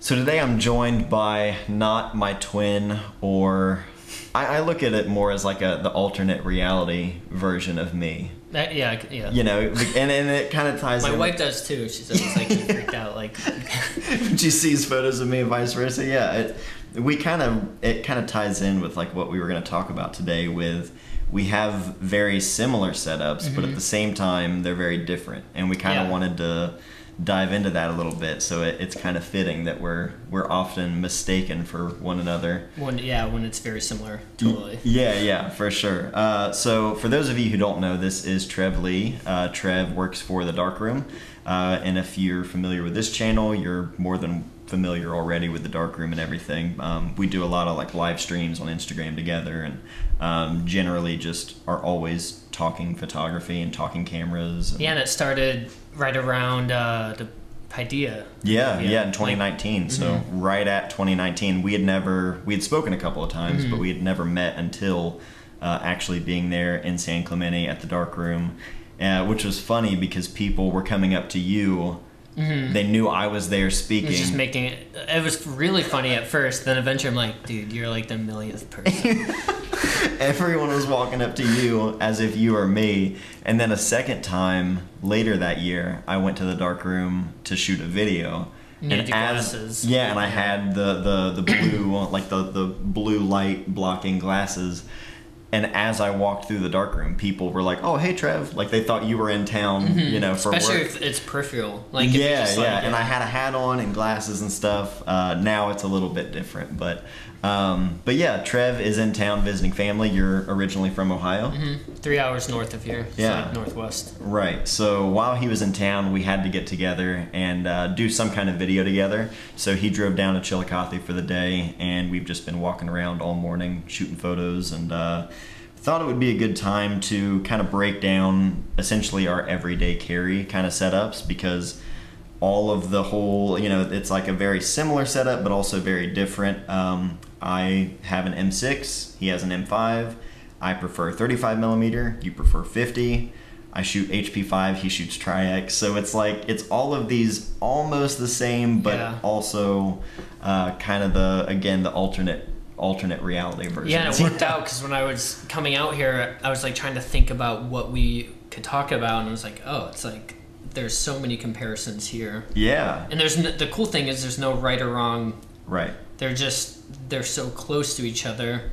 So today I'm joined by not my twin or I, I look at it more as like a the alternate reality version of me. That, yeah, yeah. You know, and, and it kind of ties My in. wife does too. She's always like freaked out. Like, when she sees photos of me and vice versa. Yeah, it, we kind of it kind of ties in with like what we were going to talk about today. With we have very similar setups, but at mm-hmm. the same time they're very different, and we kind of Yeah. wanted to dive into that a little bit. So it, it's kind of fitting that we're we're often mistaken for one another. when yeah, when it's very similar, totally. Yeah, yeah, for sure. Uh, so, for those of you who don't know, this is Trev Lee. Uh, Trev works for the Darkroom, uh, and if you're familiar with this channel, you're more than familiar already with the Darkroom and everything. Um, we do a lot of like live streams on Instagram together, and um, generally just are always talking photography and talking cameras. and- Yeah, and it started right around uh, the Paideia. Yeah, Yeah, yeah, in like- 2019. So Mm-hmm. right at 2019, we had never we had spoken a couple of times, Mm-hmm. but we had never met until uh, actually being there in San Clemente at the dark room, uh, which was funny because people were coming up to you. They knew I was there It speaking. was Mm-hmm. just making it. It was really funny at first. Then eventually, I'm like, dude, you're like the millionth person. Everyone was walking up to you as if you were me. And then a second time later that year, I went to the dark room to shoot a video. Had your glasses. Yeah, and I had the the the blue like the the blue light blocking glasses. And as I walked through the dark room, people were like, "Oh, hey, Trev!" Like they thought you were in town, you know, for Mm-hmm. Especially work. if it's peripheral. Like, yeah, just yeah, like- and I had a hat on and glasses and stuff. Uh, now it's a little bit different, but um, but yeah, Trev is in town visiting family. You're originally from Ohio. Mhm. three hours north of here. so, Yeah. like, northwest. Right. So while he was in town, we had to get together and uh, do some kind of video together. So he drove down to Chillicothe for the day, and we've just been walking around all morning shooting photos and. Uh, Thought it would be a good time to kind of break down essentially our everyday carry kind of setups because all of the whole, you know, it's like a very similar setup but also very different. Um, I have an M6, he has an M5. I prefer 35 millimeter, you prefer 50. I shoot HP5, he shoots Tri-X. So it's like, it's all of these almost the same, but Yeah. also uh, kind of the, again, the alternate alternate reality version. Yeah, and it worked out because when I was coming out here, I was like trying to think about what we could talk about, and I was like, oh, it's like there's so many comparisons here. Yeah, And there's n- the cool thing is there's no right or wrong. right. They're just they're so close to each other.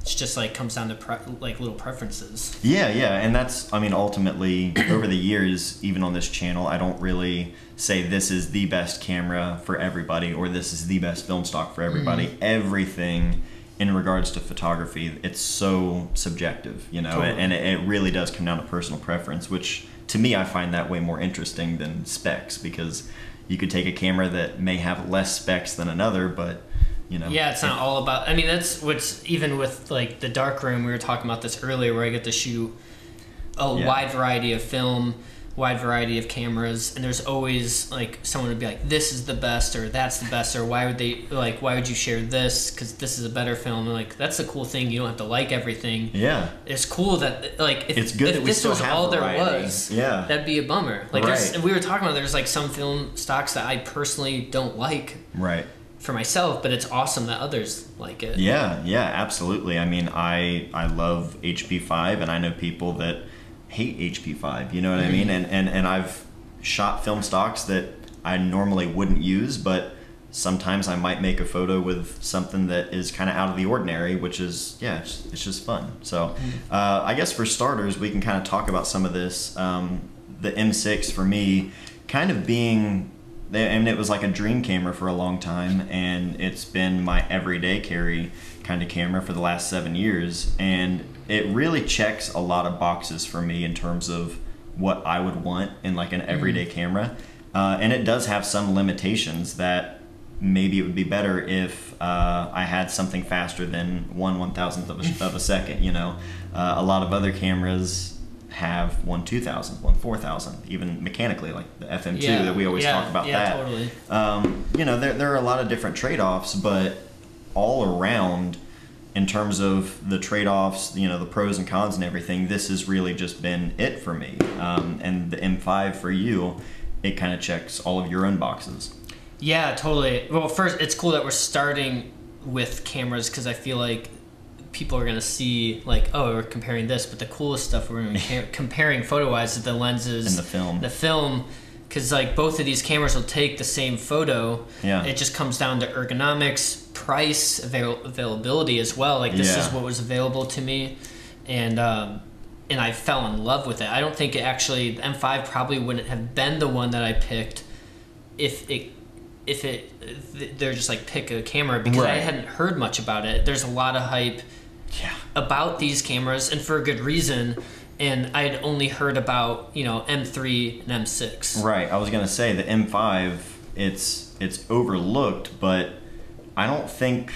It's just like comes down to pre- like little preferences. Yeah, yeah, and that's I mean ultimately over the years, even on this channel, I don't really say this is the best camera for everybody or this is the best film stock for everybody. Mm-hmm. Everything in regards to photography, it's so subjective, you know, Totally. and it, it really does come down to personal preference, which to me I find that way more interesting than specs because you could take a camera that may have less specs than another, but you know, Yeah, it's not all about. I mean, that's what's even with like the dark room. We were talking about this earlier, where I get to shoot a Yeah. wide variety of film, wide variety of cameras, and there's always like someone would be like, "This is the best," or "That's the best," or "Why would they like? Why would you share this? Because this is a better film." And, like that's the cool thing. You don't have to like everything. yeah. It's cool that like if, It's good if this still was have all there was, Yeah. that'd be a bummer. Like Right. we were talking about, there's like some film stocks that I personally don't like Right. for myself, but it's awesome that others like it. Yeah, yeah, absolutely. I mean, I I love HP5, and I know people that hate HP5. You know what I mean? And and and I've shot film stocks that I normally wouldn't use, but sometimes I might make a photo with something that is kind of out of the ordinary, which is yeah, it's, it's just fun. So uh, I guess for starters, we can kind of talk about some of this. Um, the M6 for me, kind of being and it was like a dream camera for a long time and it's been my everyday carry kind of camera for the last seven years and it really checks a lot of boxes for me in terms of what i would want in like an everyday camera uh, and it does have some limitations that maybe it would be better if uh, i had something faster than one one thousandth of a, of a second you know uh, a lot of other cameras have one two thousand, one four thousand, even mechanically, like the FM2 Yeah, that we always yeah, talk about yeah, that. totally. Um, you know, there, there are a lot of different trade offs, but all around, in terms of the trade offs, you know, the pros and cons and everything, this has really just been it for me. Um, and the M5 for you, it kind of checks all of your own boxes. Yeah, totally. Well, first, it's cool that we're starting with cameras because I feel like people are gonna see like, oh, we're comparing this, but the coolest stuff we're gonna be ca- comparing photo wise is the lenses In the film. The film, because like both of these cameras will take the same photo. Yeah. It just comes down to ergonomics, price, avail- availability as well. Like this Yeah. is what was available to me, and um, and I fell in love with it. I don't think it actually the M5 probably wouldn't have been the one that I picked if it if it th- they're just like pick a camera because I hadn't heard much about it. There's a lot of hype Yeah. about these cameras and for a good reason. And I had only heard about you know M3 and M6. Right. I was gonna say the M5. It's it's overlooked, but I don't think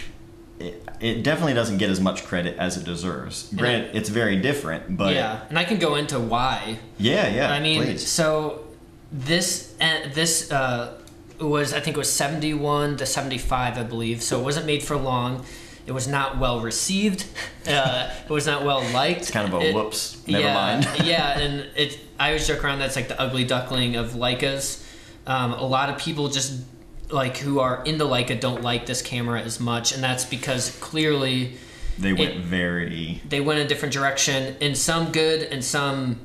it, it definitely doesn't get as much credit as it deserves. Granted, it's very different, but yeah, and I can go into why. yeah, yeah. I mean, please. so this uh, this uh, was I think it was seventy one to seventy five, I believe. So it wasn't made for long. It was not well received. Uh, it was not well liked. it's kind of a It- whoops. Never yeah, mind. yeah, and it. I always joke around that's like the ugly duckling of Leicas. Um, a lot of people just like who are into Leica don't like this camera as much, and that's because clearly they went it- very. they went a different direction in some good and some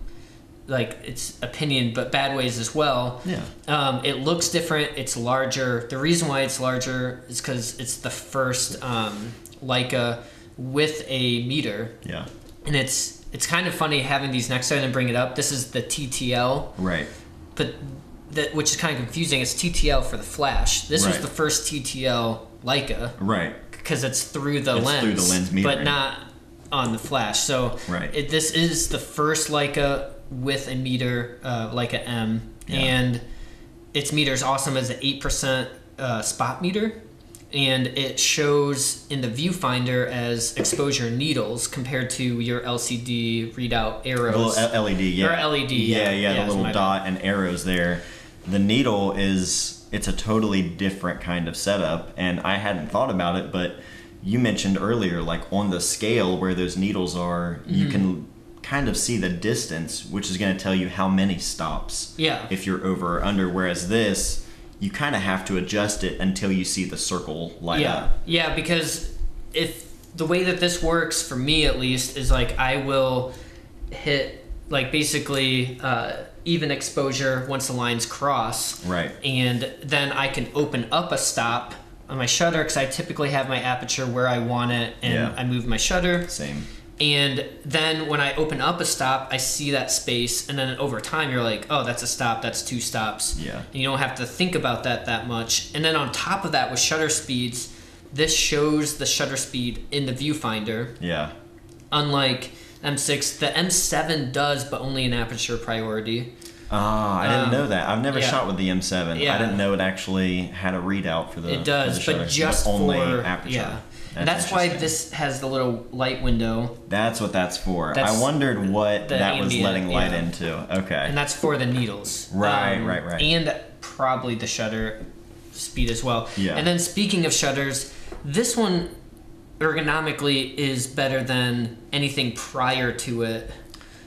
like it's opinion but bad ways as well Yeah. um, it looks different it's larger the reason why it's larger is because it's the first um, leica with a meter Yeah. and it's it's kind of funny having these next to it and bring it up this is the ttl Right. but that which is kind of confusing it's ttl for the flash this was the first ttl leica Right. because it's through the It's lens, through the lens meter. but not on the flash. So Right. it, this is the first Leica with a meter, uh, Leica M, Yeah. and its meter is awesome as an eight percent uh, spot meter, and it shows in the viewfinder as exposure needles compared to your LCD readout The arrows. little LED, yeah. Or LED, yeah. Yeah, yeah, Yeah, the little dot and arrows there. The needle is it's a totally different kind of setup and I hadn't thought about it, but you mentioned earlier like on the scale where those needles are, Mm-hmm. you can kind of see the distance, which is going to tell you how many stops yeah. if you're over or under whereas this you kind of have to adjust it until you see the circle light yeah. up. Yeah, because if the way that this works for me at least is like I will hit like basically uh, even exposure once the lines cross, Right. and then I can open up a stop on my shutter because I typically have my aperture where I want it, and Yeah. I move my shutter. Same. And then when I open up a stop, I see that space, and then over time, you're like, oh, that's a stop, that's two stops. Yeah. And you don't have to think about that that much. And then on top of that, with shutter speeds, this shows the shutter speed in the viewfinder. Yeah. Unlike M6, the M7 does, but only in aperture priority. Ah, I didn't Um, know that. I've never yeah. shot with the M7. Yeah. I didn't know it actually had a readout for the. It does, the but just only for aperture. yeah. And that's why this has the little light window, That's what that's for. That's I wondered what that was letting light yeah. into. Okay. and that's for the needles. Right, um, right, right. And probably the shutter speed as well. Yeah. And then speaking of shutters, this one ergonomically is better than anything prior to it.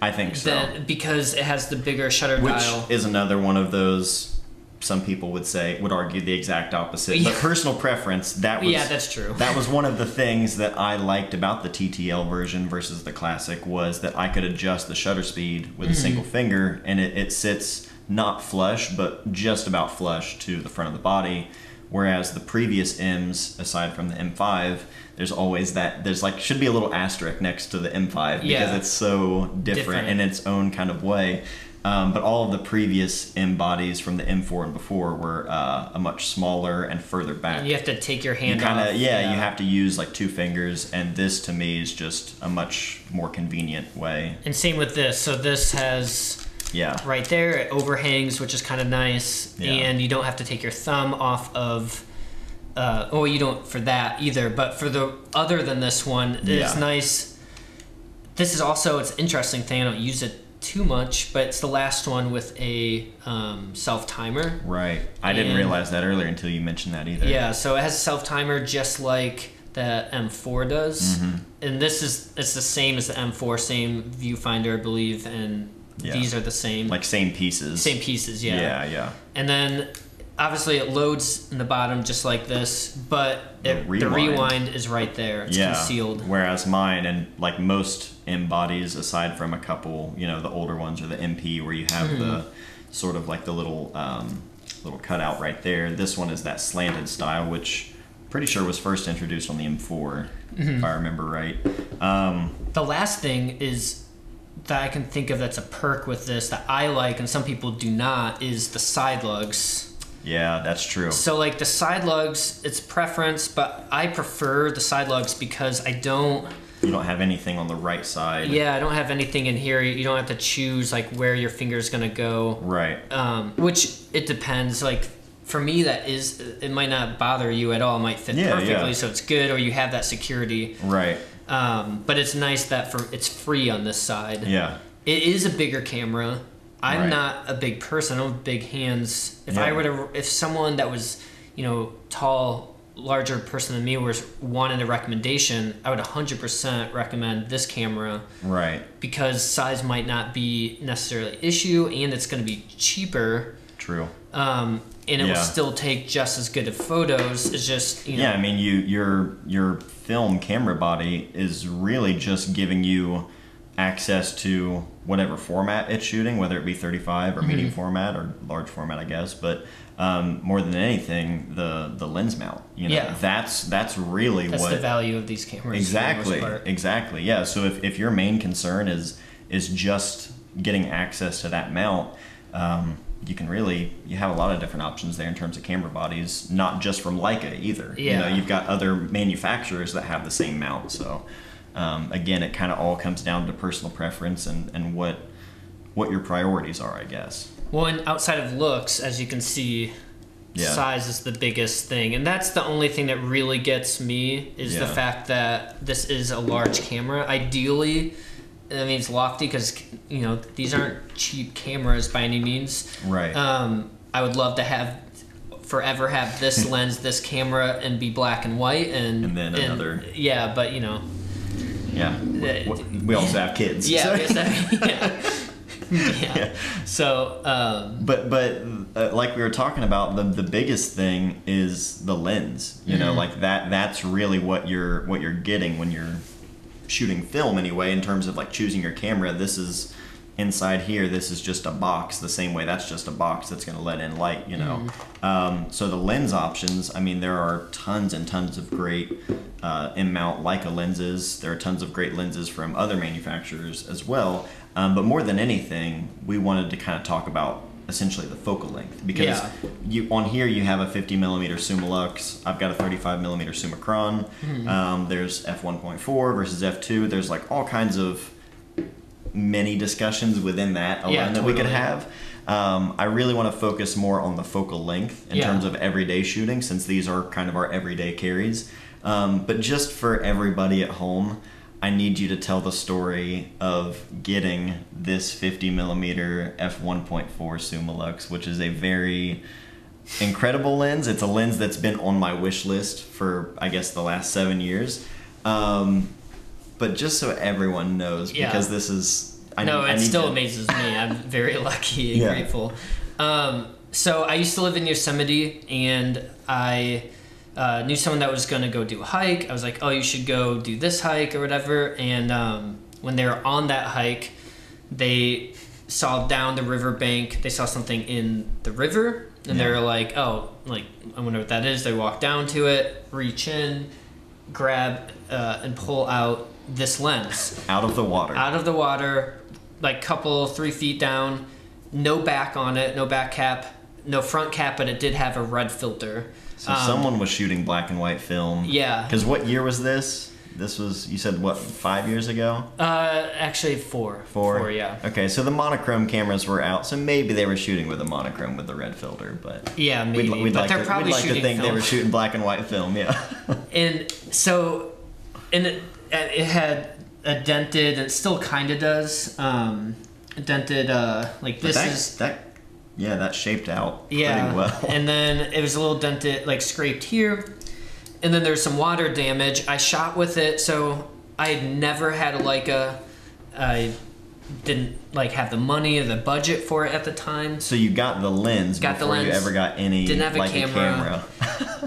I think so. Then because it has the bigger shutter Which dial. is another one of those. Some people would say would argue the exact opposite, but personal preference. That was Yeah, that's true. That was one of the things that I liked about the TTL version versus the classic was that I could adjust the shutter speed with a Mm-hmm. single finger, and it, it sits not flush, but just about flush to the front of the body. Whereas the previous M's, aside from the M5, there's always that there's like should be a little asterisk next to the M5 because Yeah. it's so different, Different. in its own kind of way. Um, but all of the previous M bodies from the M4 and before were uh, a much smaller and further back And you have to take your you hand kind off. of yeah, you have to use like two fingers and this to me is just a much more convenient way And same with this. So this has yeah right there it overhangs, which is kind of nice, Yeah. and you don't have to take your thumb off of. Uh, oh, you don't for that either. But for the other than this one, it's Yeah. nice. This is also it's an interesting thing. I don't use it too much, but it's the last one with a um, self timer. right i didn't And- realize that earlier until you mentioned that either Yeah, so it has a self timer just like the M4 does, Mm-hmm. and this is it's the same as the M4, same viewfinder, I believe, and Yeah. these are the same like same pieces same pieces. Yeah. yeah yeah And then obviously it loads in the bottom just like this, but The it, the rewind. rewind is right there. It's yeah. concealed. Whereas mine and like most M bodies, aside from a couple, you know, the older ones or the MP, where you have Mm-hmm. the sort of like the little um, little cutout right there. This one is that slanted style, which pretty sure was first introduced on the M4, Mm-hmm. if I remember right. Um, The last thing is that I can think of that's a perk with this that I like and some people do not is the side lugs. Yeah, that's true. So like the side lugs, it's preference, but I prefer the side lugs because I don't You don't have anything on the right side. yeah, I don't have anything in here. You don't have to choose like where your finger's gonna go. Right. Um, which it depends. Like for me, that is it might not bother you at all. It might fit Yeah, perfectly, yeah. so it's good, or you have that security. Right. Um, but it's nice that for it's free on this side. Yeah. It is a bigger camera. I'm Right. not a big person. I don't have big hands. If I were to, if someone that was, you know, tall, larger person than me was wanted a recommendation, I would 100% recommend this camera Right. because size might not be necessarily issue and it's going to be cheaper. True. Um, and it will still take just as good of photos. It's just, you know, Yeah, I mean, you your your film camera body is really just giving you access to whatever format it's shooting, whether it be 35 or Mm-hmm. medium format or large format, I guess. But um, more than anything, the the lens mount. You know, Yeah. that's that's really that's what the value of these cameras. exactly exactly yeah. So if, if your main concern is is just getting access to that mount. Um, you can really you have a lot of different options there in terms of camera bodies, not just from Leica either. Yeah. You know, you've got other manufacturers that have the same mount. So um, again, it kind of all comes down to personal preference and, and what what your priorities are, I guess. Well, and outside of looks, as you can see, Yeah. size is the biggest thing, and that's the only thing that really gets me is the fact that this is a large camera. Ideally, I mean it's lofty because you know these aren't cheap cameras by any means. Right. Um, I would love to have forever have this lens, this camera, and be black and white, and And then another- Yeah, but you know, yeah. We also have kids. yeah, so- yeah. yeah. Yeah. So. Um, But but uh, like we were talking about, the the biggest thing is the lens. You know, Mhm. like that. That's really what you're what you're getting when you're shooting film anyway. In terms of like choosing your camera, this is inside here. This is just a box. The same way that's just a box that's going to let in light. You know. Um, so the lens options. I mean, there are tons and tons of great uh, mount Leica lenses. There are tons of great lenses from other manufacturers as well. Um, but more than anything, we wanted to kind of talk about essentially the focal length because Yeah. you on here you have a 50 millimeter Summilux. I've got a 35 millimeter Summicron. Hmm. Um, there's f1.4 versus f2. There's like all kinds of many discussions within that alone Yeah, that we could have. Um, I really want to focus more on the focal length in Yeah. terms of everyday shooting, since these are kind of our everyday carries. Um, but just for everybody at home, I need you to tell the story of getting this 50 millimeter f1.4 Summilux, which is a very incredible lens. It's a lens that's been on my wish list for I guess the last seven years. Um, but just so everyone knows, Yeah. because this is I no, need- it still to- amazes me. I'm very lucky and Yeah. grateful. Um, so I used to live in Yosemite, and I uh, knew someone that was going to go do a hike. I was like, "Oh, you should go do this hike or whatever." And um, when they were on that hike, they saw down the riverbank. They saw something in the river, and they Yeah. were like, "Oh, like I wonder what that is." They walk down to it, reach in, grab, uh, and pull out this lens out of the water. out of the water, like couple three feet down, no back on it, no back cap, no front cap, but it did have a red filter. so Um, someone was shooting black and white film. Yeah. Because what year was this? This was you said what five years ago? Uh, actually four. Four. Four, yeah. Okay, so the monochrome cameras were out, so maybe they were shooting with a monochrome with the red filter, but Yeah, maybe. we'd, we'd but like, they're to, probably we'd like shooting to think they were shooting black and white film. Yeah. And so, and it, it had a dented, and it still kind of does. Um, dented, uh, like this that, is that yeah, that shaped out Yeah. pretty well. and then it was a little dented, like scraped here. And then there's some water damage. I shot with it, so I had never had a Leica. I didn't like have the money or the budget for it at the time. So you got the lens Got the before you lens. ever got any Didn't have a like camera.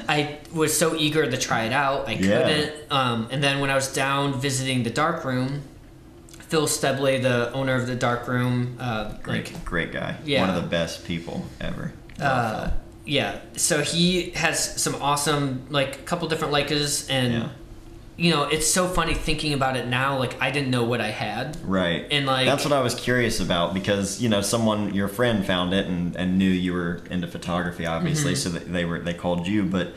I was so eager to try it out. I Yeah. couldn't. Um, and then when I was down visiting the dark room, Phil Stebley, the owner of the dark room, uh, great, like great guy. Yeah. One of the best people ever. uh, yeah. So he has some awesome, like a couple different Leicas, and Yeah. You know, it's so funny thinking about it now. Like I didn't know what I had, Right. and like That's what I was curious about because you know someone your friend found it and, and knew you were into photography obviously Mm-hmm. so they were they called you but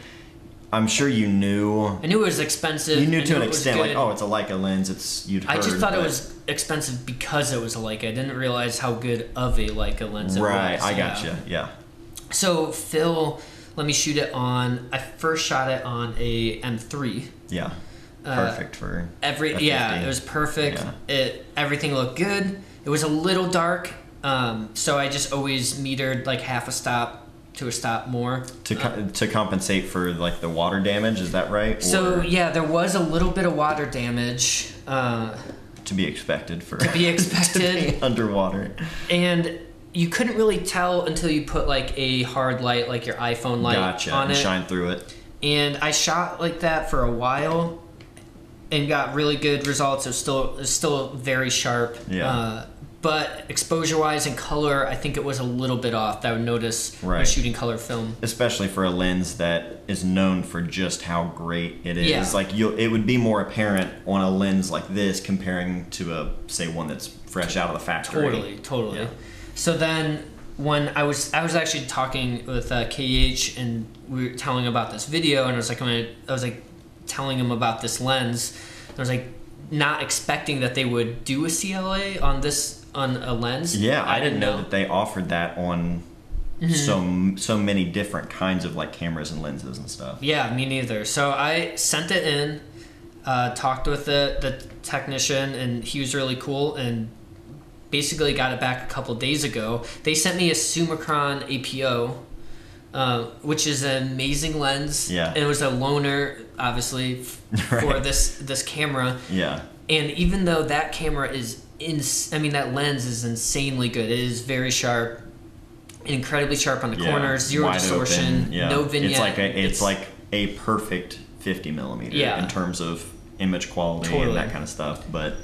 I'm sure you knew I knew it was expensive. you knew I to an extent like oh it's a Leica lens it's you'd heard I just thought it was expensive because it was a Leica. I didn't realize how good of a Leica lens it right was. Right. I gotcha yeah yeah. So Phil let me shoot it on. I first shot it on a M3. yeah perfect for Every yeah, it was perfect. Yeah. It everything looked good. It was a little dark, um, so I just always metered like half a stop to a stop more. to co- to compensate for like the water damage is that right So Or yeah, there was a little bit of water damage uh, to be expected for to be expected. to be underwater And you couldn't really tell until you put like a hard light, like your iPhone light, gotcha on and it. shine through it And I shot like that for a while, and got really good results. It was still it was still very sharp. Yeah. Uh, but exposure wise and color, I think it was a little bit off. That I would notice when Right. shooting color film. especially for a lens that is known for just how great it is. Yeah. Like you, it would be more apparent on a lens like this comparing to a say one that's fresh out of the factory. Totally, totally. Yeah. So then when I was I was actually talking with uh, KEH and we were telling about this video and I was like I'm gonna, I was like telling them about this lens. I was like not expecting that they would do a CLA on this on a lens. Yeah, I, didn't know that they offered that on Mm-hmm. so so many different kinds of like cameras and lenses and stuff. Yeah, me neither. So I sent it in, uh, talked with the, the technician, and he was really cool and basically got it back a couple days ago. They sent me a Summicron APO, uh, which is an amazing lens. Yeah. And it was a loaner, obviously, f- for this this camera. Yeah, And even though that camera is ins I mean that lens is insanely good. It is very sharp, incredibly sharp on the yeah. corners, zero Wide distortion, open, yeah. no vignette. It's like a, it's, like a perfect 50 millimeter Yeah. in terms of image quality Totally. and that kind of stuff. But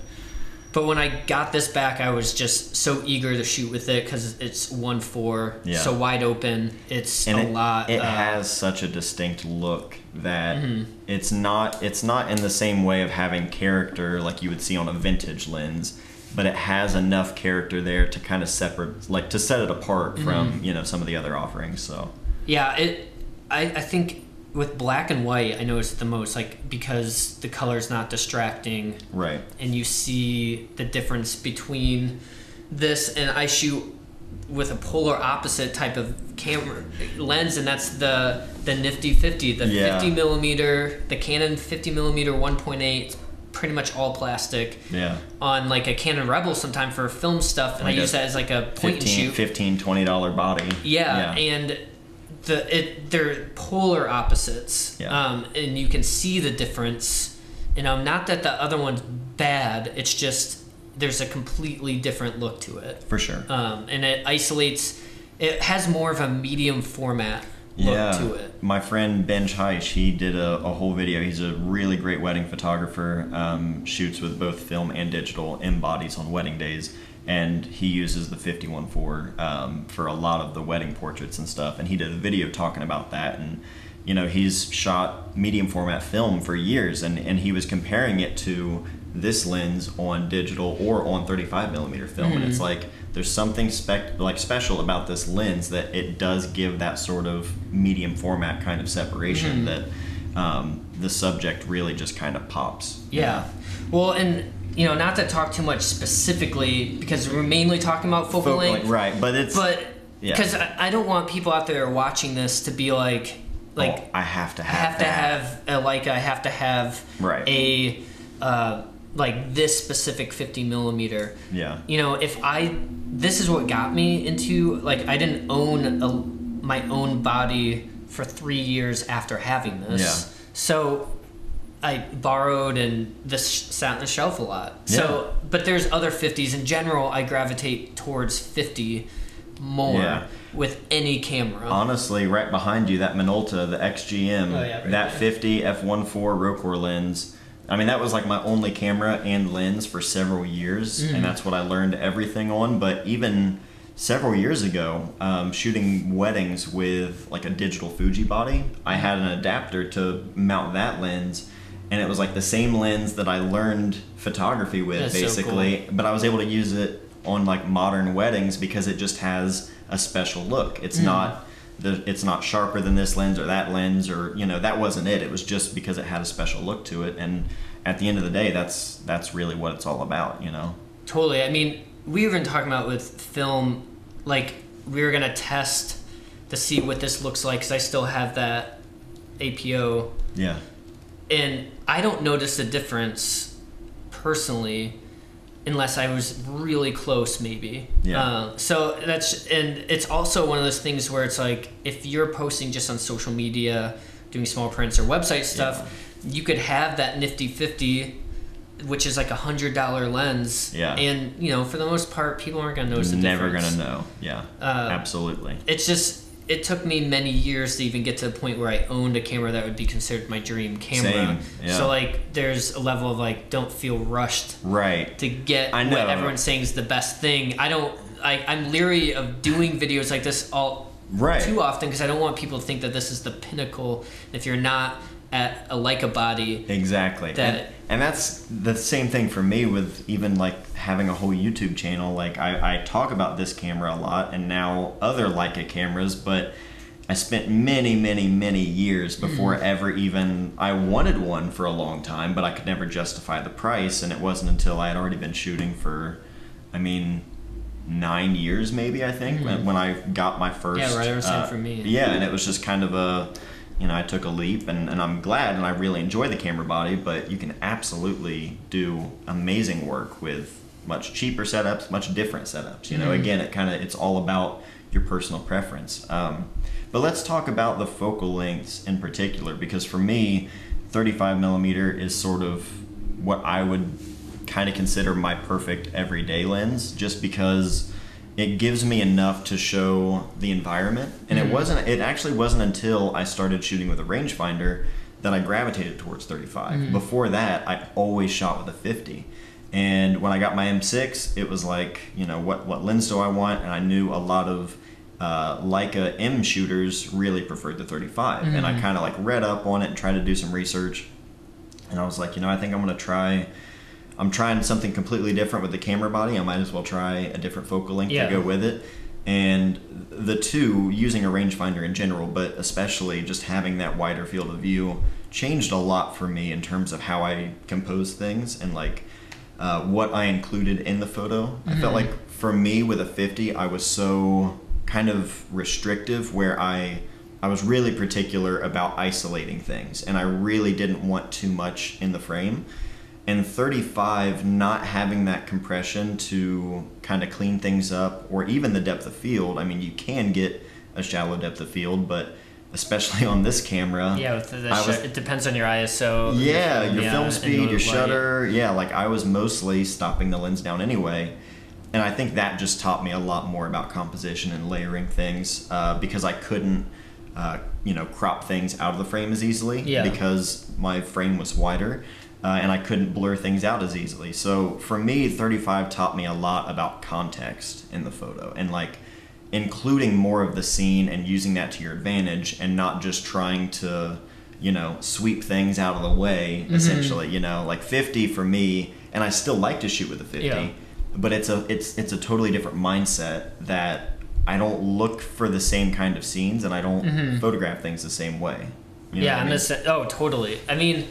But when I got this back, I was just so eager to shoot with it because it's one four, Yeah. so wide open. It's and a it, lot. it uh, has such a distinct look that Mm-hmm. it's not it's not in the same way of having character like you would see on a vintage lens but it has enough character there to kind of separate like to set it apart Mm-hmm. from you know some of the other offerings so Yeah, it. I, I think with black and white, I noticed the most, like because the color's not distracting, right and you see the difference between this and I shoot with a polar opposite type of camera lens, and that's the the Nifty 50, the Yeah. 50 millimeter, the Canon 50 millimeter 1.8, pretty much all plastic. yeah on like a Canon Rebel sometime for film stuff, and Like I use that as like a point and 15 shoot. 15 20 dollar body Yeah, and the it they're polar opposites. Yeah. Um, and you can see the difference. You know, not that the other one's bad. It's just there's a completely different look to it. for sure Um, and it isolates. It has more of a medium format look yeah. to it. My friend Benj Haisch, he did a, a whole video. He's a really great wedding photographer. Um, shoots with both film and digital embodies on wedding days, and he uses the 51.4 um, for a lot of the wedding portraits and stuff. And he did a video talking about that. And you know, he's shot medium format film for years, and and he was comparing it to this lens on digital or on 35 millimeter film, and it's like there's something spec like special about this lens that it does give that sort of medium format kind of separation that um, the subject really just kind of pops. Yeah. Well, and you know, not to talk too much specifically because we're mainly talking about focal Focal length. length, right? But it's But Yeah. because I, I don't want people out there watching this to be like, like oh, I have to I have have to have a Leica, I have to have Right. a uh, like this specific 50 millimeter. yeah. You know, if I this is what got me into like I didn't own a, my own body for three years after having this. Yeah. So I borrowed and this sat on the shelf a lot. Yeah. So, but there's other 50s in general. I gravitate towards 50 more Yeah. with any camera. Honestly, right behind you, that Minolta, the XGM, Oh, yeah, right that there. 50 f1.4 Rokkor lens. I mean, that was like my only camera and lens for several years, Mm-hmm. and that's what I learned everything on. But even several years ago, um, shooting weddings with like a digital Fuji body, I had an adapter to mount that lens, and it was like the same lens that I learned photography with, That's so basically. But I was able to use it on like modern weddings because it just has a special look. It's Mm. not the it's not sharper than this lens or that lens or you know that wasn't it. It was just because it had a special look to it. And at the end of the day, that's that's really what it's all about. You know. Totally. I mean, we were even talking about with film, like we were gonna test to see what this looks like because I still have that APO, Yeah. and I don't notice a difference personally, unless I was really close, maybe. Yeah. Uh, so that's and it's also one of those things where it's like if you're posting just on social media, doing small prints or website stuff, you could have that nifty fifty. Which is like a hundred dollar lens, Yeah. and you know, for the most part, people aren't gonna notice the difference. Never difference. gonna know. Yeah. Uh, Absolutely. It's just it took me many years to even get to the point where I owned a camera that would be considered my dream camera. Same, yeah. So like, there's a level of like, don't feel rushed Right. to get I what know. everyone's saying is the best thing. I don't. I, I'm leery of doing videos like this all Right. too often because I don't want people to think that this is the pinnacle. If you're not at a Leica body, Exactly. That- and, and that's the same thing for me with even like having a whole YouTube channel. Like I, I talk about this camera a lot and now other Leica cameras, but I spent many, many, many years before ever even I wanted one for a long time, but I could never justify the price. And it wasn't until I had already been shooting for, I mean, nine years maybe I think when, when I got my first. Yeah, right, same uh, for me. Yeah, and it was just kind of a you know, I took a leap and, and I'm glad and I really enjoy the camera body, but you can absolutely do amazing work with much cheaper setups, much different setups. You know, Mhm. again, it kind of it's all about your personal preference. Um, but let's talk about the focal lengths in particular because for me, 35 millimeter is sort of what I would kind of consider my perfect everyday lens, just because it gives me enough to show the environment. And Mhm. it wasn't. It actually wasn't until I started shooting with a rangefinder that I gravitated towards 35. Mhm. Before that, I always shot with a 50. And when I got my M6, it was like, you know, what what lens do I want? And I knew a lot of uh, Leica M shooters really preferred the 35, and I Mhm. kind of like read up on it and tried to do some research. And I was like, you know, I think I'm gonna try. I'm trying something completely different with the camera body. I might as well try a different focal length Yeah. to go with it. And the two, using a rangefinder in general, but especially just having that wider field of view, changed a lot for me in terms of how I compose things and like uh, what I included in the photo. I felt Mhm. like for me with a 50, I was so kind of restrictive where I I was really particular about isolating things and I really didn't want too much in the frame. And 35 not having that compression to kind of clean things up or even the depth of field. I mean, you can get a shallow depth of field, but especially on this camera, yeah, with the, the sh- was- it depends on your ISO. yeah, your yeah, film speed, your light. shutter. Yeah, like I was mostly stopping the lens down anyway. And I think that just taught me a lot more about composition and layering things uh, because I couldn't, uh, you know, crop things out of the frame as easily Yeah. because my frame was wider uh, and I couldn't blur things out as easily. So for me, 35 taught me a lot about context in the photo and like including more of the scene and using that to your advantage and not just trying to you know sweep things out of the way Mhm. essentially you know like 50 for me and I still like to shoot with a 50 Yeah. but it's a it's it's a totally different mindset that I don't look for the same kind of scenes and I don't Mhm. photograph things the same way You know yeah, I I'm mean? the sa- oh totally. I mean,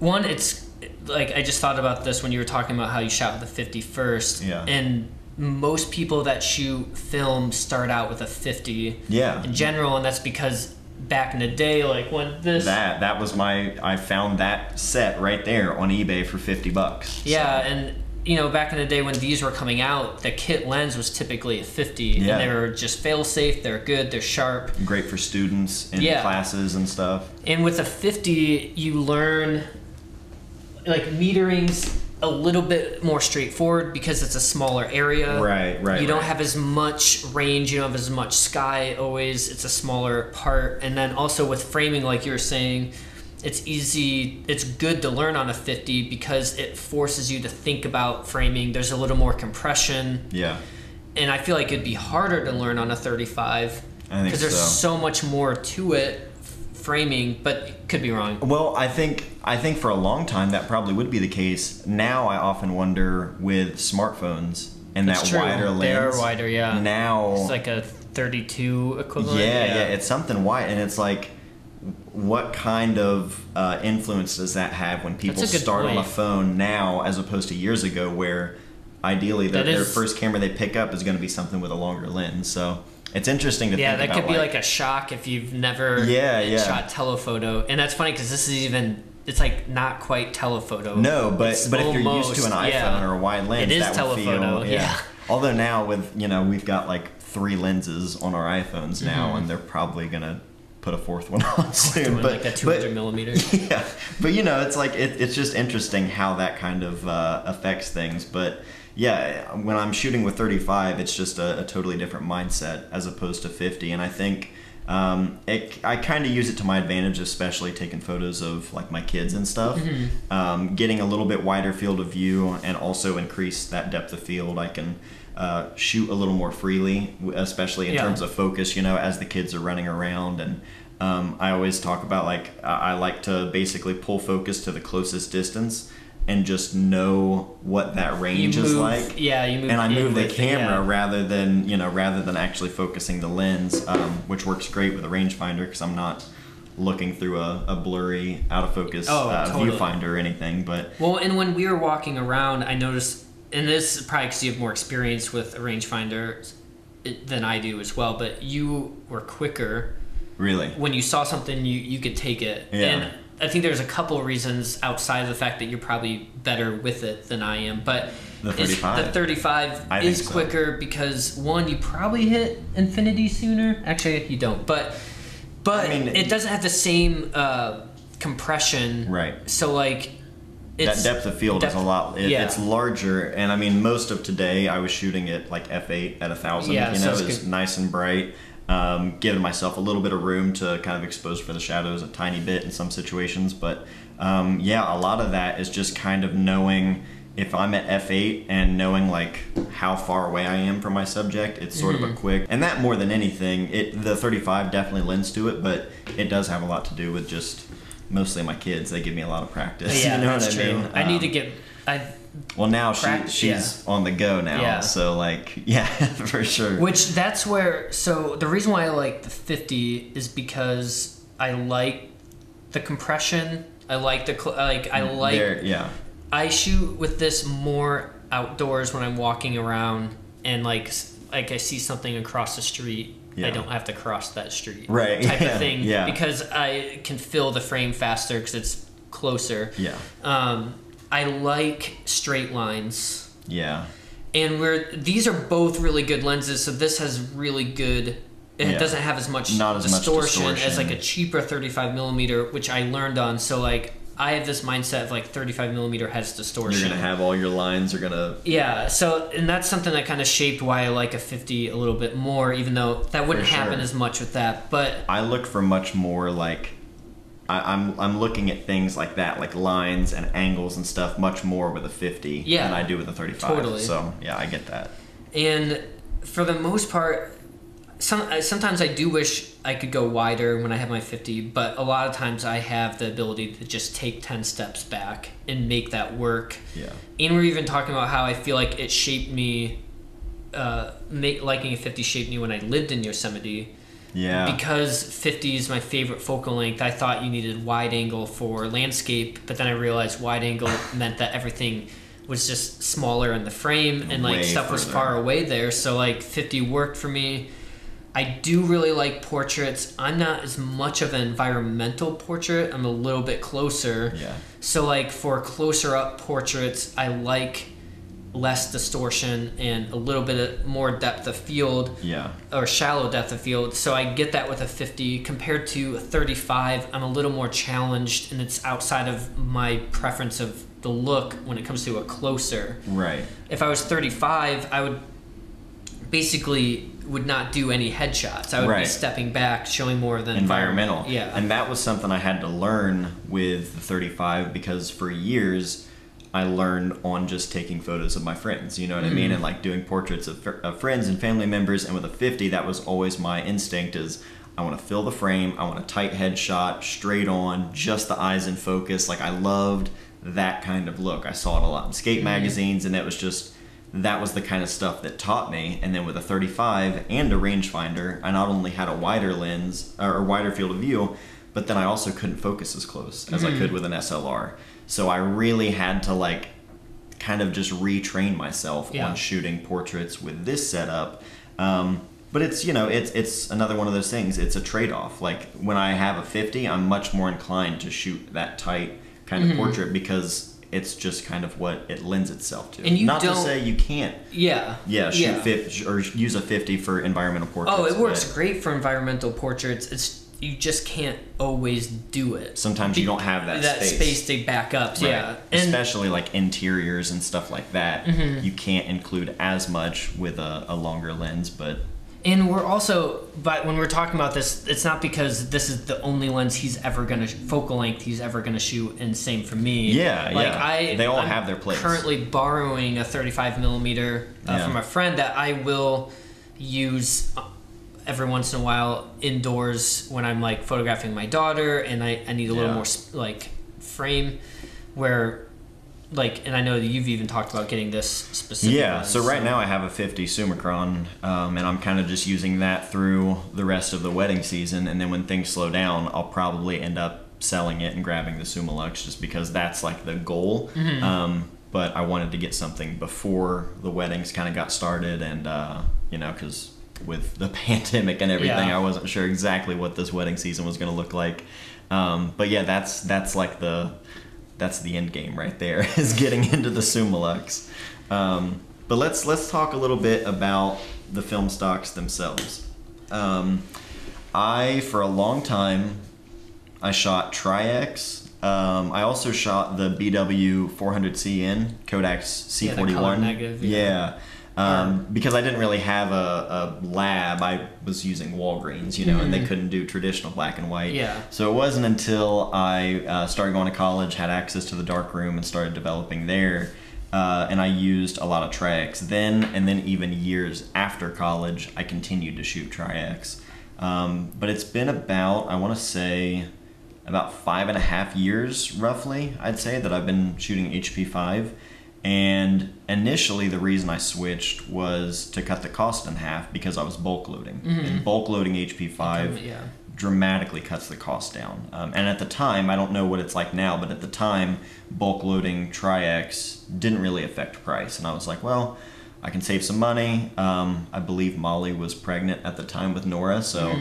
one, it's like I just thought about this when you were talking about how you shot with a 50 first. Yeah. And most people that shoot film start out with a 50 yeah in general, and that's because back in the day, like when this. that that was my I found that set right there on eBay for 50 bucks Yeah, So- and you know, back in the day when these were coming out, the kit lens was typically a 50, Yeah. and they were just fail safe. They're good. They're sharp. great for students in Yeah. classes and stuff And with a 50, you learn like metering's a little bit more straightforward because it's a smaller area. Right, right, You don't right. have as much range, you don't have as much sky always. It's a smaller part. And then also with framing, like you were saying, it's easy, it's good to learn on a 50 because it forces you to think about framing. There's a little more compression. Yeah. And I feel like it'd be harder to learn on a 35 because there's so. so much more to it framing, but could be wrong. Well, I think I think for a long time that probably would be the case. Now I often wonder with smartphones and It's that true. wider lens. They are wider, yeah. Now It's like a 32 equivalent. yeah, yeah, it's something wide, and it's like, what kind of uh, influence does that have when people That's a good start on a phone now, as opposed to years ago, where ideally their, That their first camera they pick up is going to be something with a longer lens. So it's interesting to yeah, think that could be like, a shock if you've never Yeah, yeah. shot telephoto. And that's funny because this is even it's like not quite telephoto. No, but It's but if you're used to an iPhone yeah. or a wide lens, It is that would telephoto, feel yeah. Although now with you know we've got like three lenses on our iPhones now, Mhm. and they're probably gonna put a fourth one on soon. but like a 200 but- millimeter. yeah, but you know, it's like it, it's just interesting how that kind of uh, affects things. But yeah, when I'm shooting with 35, it's just a, a totally different mindset as opposed to 50, and I think. Um, it, I kind of use it to my advantage, especially taking photos of like my kids and stuff. Mm-hmm. Um, getting a little bit wider field of view and also increase that depth of field. I can uh, shoot a little more freely, especially in Yeah. terms of focus. You know, as the kids are running around, and um, I always talk about like I I like to basically pull focus to the closest distance and just know what that range is like yeah, you move. and I move the it, camera yeah. rather than you know rather than actually focusing the lens, um, which works great with a rangefinder because I'm not looking through a, a blurry out of focus Oh, uh, totally. viewfinder or anything. But Well, and when we were walking around, I noticed, and this is probably because you have more experience with a rangefinder than I do as well, but you were quicker really, when you saw something, you, you could take it. Yeah. And I think there's a couple of reasons outside of the fact that you're probably better with it than I am, but The 35. the 35 I is so. quicker because one, you probably hit infinity sooner. Actually, you don't, but but I mean, it doesn't have the same uh, compression. right. So like, it's that depth of field is a lot. It, yeah. It's larger, and I mean, most of today I was shooting it like f8 at a thousand. Yeah, you so know, it's it's good. nice and bright. Um, giving myself a little bit of room to kind of expose for the shadows a tiny bit in some situations, but um, yeah, a lot of that is just kind of knowing if I'm at f8 and knowing like how far away I am from my subject. It's sort Mm-hmm. of a quick, and that more than anything, it the 35 definitely lends to it, but it does have a lot to do with just mostly my kids. They give me a lot of practice. Yeah, you know that's what I true. mean? I need to Um, get. I well, now she, she's on the go now, Yeah. so like, yeah, for sure. Which that's where so the reason why I like the 50 is because I like the compression. I like the cl- like I like There- yeah, I shoot with this more outdoors when I'm walking around and like like I see something across the street. I don't have to cross that street. Right, Type yeah, of thing. yeah. Because I can fill the frame faster because it's closer. yeah, Um, I like straight lines yeah, and we're these are both really good lenses so this has really good it Yeah. doesn't have as much, Not as much distortion, as like a cheaper 35 millimeter which i learned on so like i have this mindset of like 35 millimeter has distortion you're gonna have all your lines are gonna. yeah so and that's something that kind of shaped why i like a 50 a little bit more even though that wouldn't For happen as much with that but I look for much more like. I, I'm I'm looking at things like that, like lines and angles and stuff, much more with a 50 Yeah. than I do with a 35. Totally. So yeah, I get that. And for the most part, some sometimes I do wish I could go wider when I have my 50, but a lot of times I have the ability to just take 10 steps back and make that work. Yeah. And we're even talking about how I feel like it shaped me, uh, make, liking a 50 shaped me when I lived in Yosemite. Yeah. Because 50 is my favorite focal length, I thought you needed wide angle for landscape, but then I realized wide angle meant that everything was just smaller in the frame and like Way stuff was further. far away there. So like 50 worked for me. I do really like portraits. I'm not as much of an environmental portrait. I'm a little bit closer. yeah. So like for closer up portraits, I like less distortion and a little bit of more depth of field Yeah. or shallow depth of field. So I get that with a 50 compared to a 35. I'm a little more challenged and it's outside of my preference of the look when it comes to a closer. Right. If I was 35, I would basically would not do any headshots. I would be stepping back, showing more of the environmental. Yeah. And that was something I had to learn with the 35 because for years I learned on just taking photos of my friends, you know what I Mm-hmm. mean? And like doing portraits of, of friends and family members. And with a 50, that was always my instinct is I want to fill the frame. I want a tight headshot, straight on, just the eyes in focus. Like I loved that kind of look. I saw it a lot in skate magazines and it was just, that was the kind of stuff that taught me. And then with a 35 and a rangefinder, I not only had a wider lens or a wider field of view, but then I also couldn't focus as close as I could with an SLR. So I really had to like kind of just retrain myself Yeah. on shooting portraits with this setup. Um, but it's you know it's it's another one of those things. It's a trade off. Like when I have a 50, I'm much more inclined to shoot that tight kind Mm-hmm. of portrait because it's just kind of what it lends itself to. And you Not to say you can't Yeah. yeah, shoot Yeah. 50 or use a 50 for environmental portraits. Oh, it works great for environmental portraits. It's you just can't always do it. Sometimes you don't have that, that space. to back up. Right. Yeah, and Especially like interiors and stuff like that. Mm-hmm. You can't include as much with a, a longer lens, but and we're also, but when we're talking about this, it's not because this is the only lens he's ever gonna focal length he's ever gonna shoot, and same for me. Yeah, like yeah. I, They all I'm have their place. Currently borrowing a 35 millimeter uh, Yeah. from a friend that I will use every once in a while indoors when I'm like photographing my daughter, and I, I need a little Yeah. more like frame where. Like, and I know that you've even talked about getting this specific. yeah. lens, So right now I have a 50 Summicron, um, and I'm kind of just using that through the rest of the wedding season. And then when things slow down, I'll probably end up selling it and grabbing the Summilux just because that's like the goal. Mm-hmm. Um, but I wanted to get something before the weddings kind of got started, and uh, you know, because with the pandemic and everything, Yeah. I wasn't sure exactly what this wedding season was going to look like. Um, but yeah, that's that's like the that's the end game right there is getting into the Summilux. Um, but let's let's talk a little bit about the film stocks themselves. Um, I for a long time I shot Tri-X. Um, I also shot the BW 400CN Kodak's Yeah, the color C41. negative, yeah. yeah. Um, because I didn't really have a, a lab, I was using Walgreens, you know, and they couldn't do traditional black and white. Mm-hmm. Yeah. So it wasn't until I uh, started going to college, had access to the dark room, and started developing there. Uh, and I used a lot of Tri-X then, and then even years after college, I continued to shoot Tri-X. Um, but it's been about, I want to say, about five and a half years, roughly, I'd say, that I've been shooting HP5. And initially, the reason I switched was to cut the cost in half because I was bulk loading. And bulk loading HP5 Yeah. dramatically cuts the cost down. Um, and at the time, I don't know what it's like now, but at the time, bulk loading Tri-X didn't really affect price. And I was like, well, I can save some money. Um, I believe Molly was pregnant at the time with Nora, so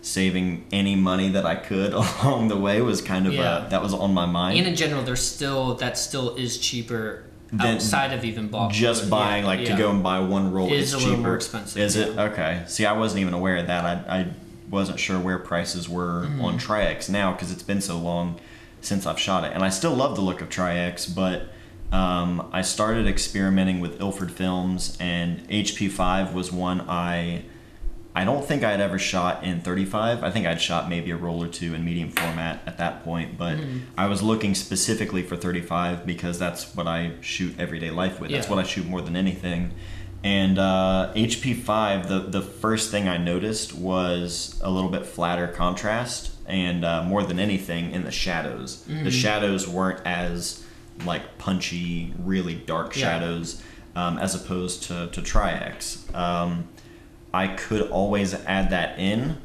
saving any money that I could along the way was kind of Yeah. uh, that was on my mind. And in general, there's still that still is cheaper outside of even bulk. just buying Yeah, like yeah. to go and buy one roll Is is a cheaper. little more expensive, Is it okay? See, I wasn't even aware of that. I, I wasn't sure where prices were Mm-hmm. on Tri-X now because it's been so long since I've shot it, and I still love the look of Tri-X, but. Um, I started experimenting with Ilford films, and HP5 was one I I don't think I'd ever shot in 35. I think I'd shot maybe a roll or two in medium format at that point, but I was looking specifically for 35 because that's what I shoot everyday life with. That's what I shoot more than anything. And uh, HP5, the, the first thing I noticed was a little bit flatter contrast, and uh, more than anything, in the shadows. The shadows weren't as like punchy, really dark Yeah. shadows um, as opposed to, to Tri-X. Um, I could always add that in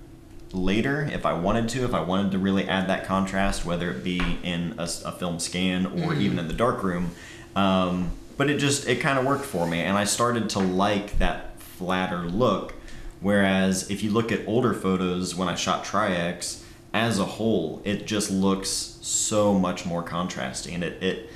later if I wanted to, if I wanted to really add that contrast, whether it be in a film scan or even in the darkroom. Um, but it just, it kind of worked for me, and I started to like that flatter look. Whereas if you look at older photos when I shot Tri-X, as a whole, it just looks so much more contrasting, and it, it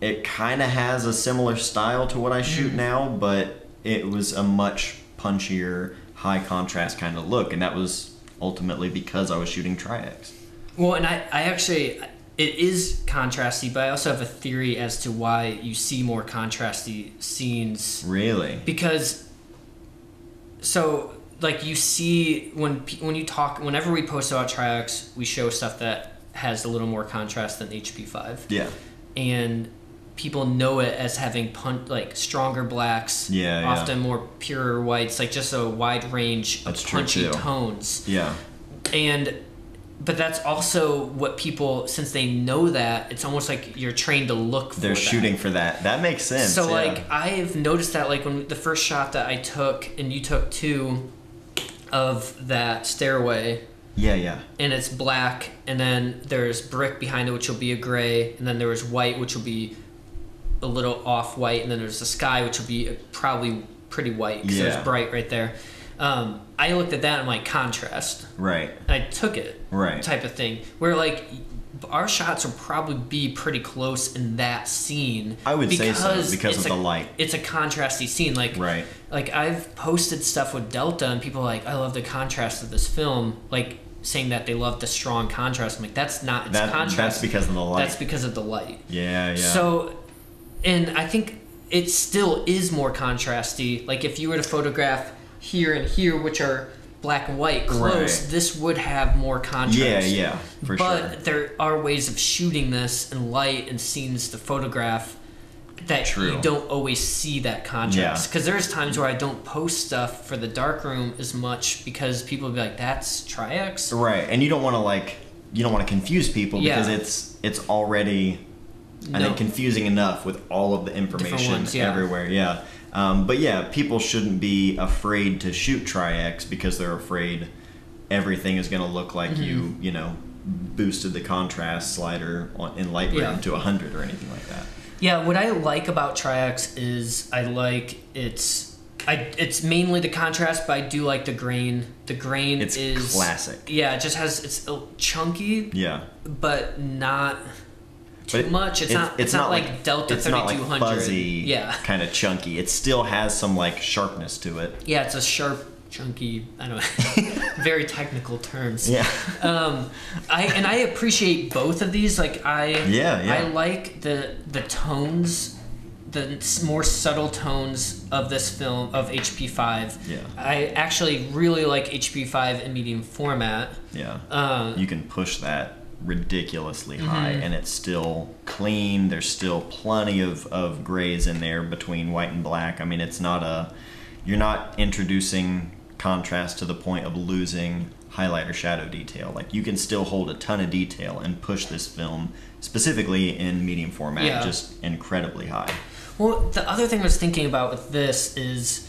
it kind of has a similar style to what I shoot Mm. now, but it was a much punchier, high contrast kind of look, and that was ultimately because I was shooting Tri-X. Well, and I, I actually, it is contrasty, but I also have a theory as to why you see more contrasty scenes Really? because, so like you see when pe- when you talk whenever we post about Tri-X, we show stuff that has a little more contrast than HP five, Yeah. and people know it as having pun- like stronger blacks, Yeah, yeah. often more pure whites, like just a wide range of That's true, punchy tones Yeah. and but that's also what people since they know that it's almost like you're trained to look for They're that. shooting for that. That makes sense. so yeah. like i've noticed that like when the first shot that i took and you took two of that stairway Yeah, yeah. and it's black and then there's brick behind it which will be a gray and then there was white which will be a little off white and then there's the sky which will be probably pretty white because Yeah. it's bright right there um, i looked at that and like contrast Right. I took it, Right. Type of thing. Where like our shots will probably be pretty close in that scene. I would say so, because it's of a- the light. It's a contrasty scene. Like Right. like I've posted stuff with Delta and people are like, I love the contrast of this film. Like saying that they love the strong contrast. I'm like, that's not it's That, contrast. that's because of the light. That's because of the light. yeah, yeah. So, and I think it still is more contrasty. Like if you were to photograph here and here, which are black and white close, Right. this would have more contrast. yeah, yeah, for but sure. But there are ways of shooting this in light and scenes to photograph that True. you don't always see that contrast. Yeah. Because there's times where I don't post stuff for the darkroom as much because people be like, "That's Tri-X." Right, and you don't want to like you don't want to confuse people Yeah. because it's it's already I No. think confusing enough with all of the information ones, yeah. everywhere. Yeah, um, but yeah, people shouldn't be afraid to shoot Tri-X because they're afraid everything is going to look like you Mm-hmm. you know boosted the contrast slider on, in Lightroom Yeah. to hundred or anything like that. Yeah, what I like about Tri-X is I like it's I it's mainly the contrast, but I do like the grain. The grain It's is classic. Yeah, it just has it's chunky, Yeah. but not too it- much. It's, not. It's, not, like, Delta it's thirty not like fuzzy, Yeah, kind of chunky. It still has some like sharpness to it. yeah. It's a sharp, chunky. I don't know. very technical terms. Yeah. um, I and I appreciate both of these. Like I, Yeah, yeah. I like the the tones, the more subtle tones of this film of HP five. Yeah. I actually really like HP five in medium format. Yeah. Um, you can push that ridiculously Mm-hmm. high and it's still clean there's still plenty of, of grays in there between white and black i mean it's not a you're not introducing contrast to the point of losing highlight or shadow detail like you can still hold a ton of detail and push this film specifically in medium format Yeah. just incredibly high Well, the other thing I was thinking about with this is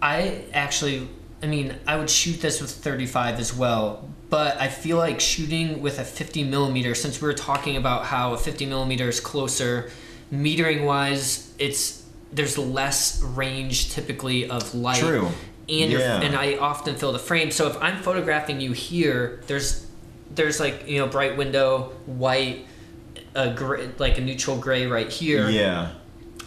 I actually, I mean, I would shoot this with 35 as well, but I feel like shooting with a 50 millimeter, since we were talking about how a 50 millimeter is closer, metering wise, it's there's less range typically of light. True. And Yeah. and I often fill the frame. So if I'm photographing you here, there's there's like you know bright window, white, a gray, like a neutral gray right here. yeah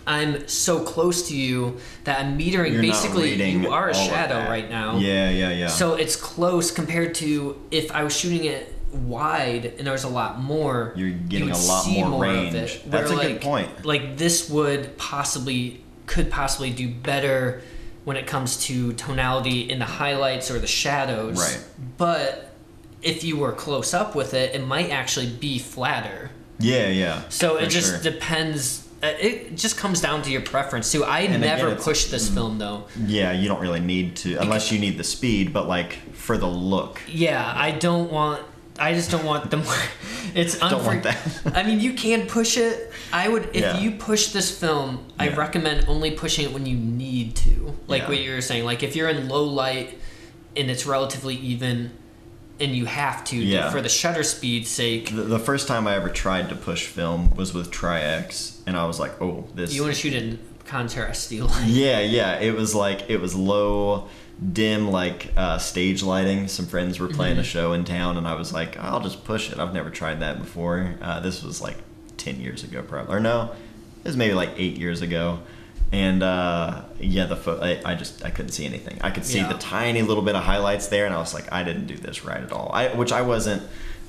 I'm so close to you that I'm metering. you're Basically, you are a shadow right now. yeah yeah yeah So it's close compared to if I was shooting it wide and there was a lot more. You're getting would a lot more of range. it. That's a good like- point. Like this would possibly could possibly do better when it comes to tonality in the highlights or the shadows. Right. But if you were close up with it, it might actually be flatter. yeah yeah So it just sure. depends. Uh, It just comes down to your preference too. I And again, never it's- mm. push this film though. Yeah, you don't really need to unless you need the speed, but like for the look. Yeah, I don't want. I just don't want the more. It's Don't want that. I mean, you can push it. I would if Yeah. you push this film. I Yeah. recommend only pushing it when you need to, like Yeah. what you were saying. Like if you're in low light and it's relatively even, and you have to Yeah. for the shutter speed sake. The, the first time I ever tried to push film was with Tri-X, and I was like, oh, this. You want to shoot in contrasty light. yeah, yeah. It was like it was low, dim, like uh, stage lighting. Some friends were playing Mm-hmm. a show in town, and I was like, I'll just push it. I've never tried that before. Uh, this was like ten years ago, probably, or no, it was maybe like eight years ago. And uh, yeah, the fo- I, I just I couldn't see anything. I could see Yeah. the tiny little bit of highlights there, and I was like, I didn't do this right at all. I which I wasn't.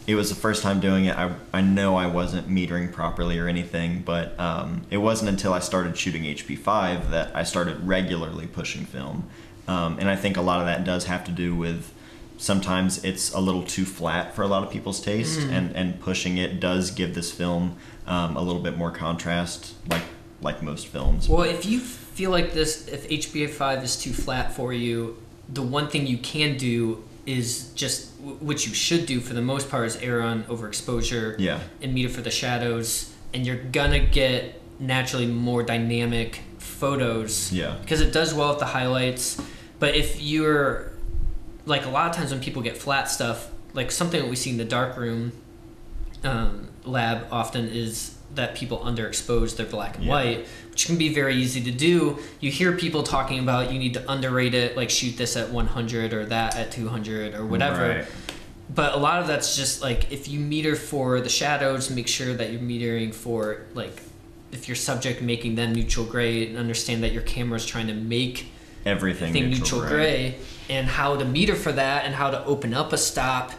It was the first time doing it. I I know I wasn't metering properly or anything, but um, it wasn't until I started shooting HP5 that I started regularly pushing film, um, and I think a lot of that does have to do with sometimes it's a little too flat for a lot of people's taste, and and pushing it does give this film um, a little bit more contrast, like like most films. Well, if you feel like this, if HP5 is too flat for you, the one thing you can do is just, which you should do for the most part, is err on overexposure Yeah. and meter for the shadows, and you're gonna get naturally more dynamic photos. Yeah. Because it does well with the highlights, but if you're like a lot of times when people get flat stuff, like something that we see in the dark room um, lab often is that people underexpose their black and Yeah. white, which can be very easy to do. You hear people talking about you need to underrate it, like shoot this at 100 or that at 200 or whatever. Right. But a lot of that's just like if you meter for the shadows, make sure that you're metering for like if your subject making them neutral gray and understand that your camera is trying to make Everything thing neutral, neutral gray and how to meter for that and how to open up a stop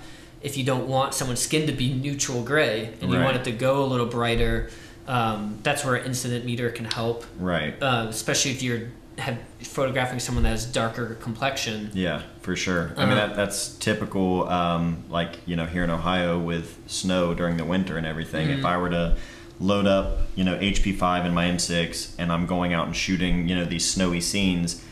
if you don't want someone's skin to be neutral gray and you want it to go a little brighter. Um, that's where an incident meter can help, Right. uh, especially if you're have, photographing someone that has darker complexion. Yeah, for sure. I mean, Uh-huh. that, that's typical, um, like, you know, here in Ohio with snow during the winter and everything. Mm-hmm. If I were to load up, you know, HP5 in my M6 and I'm going out and shooting, you know, these snowy scenes,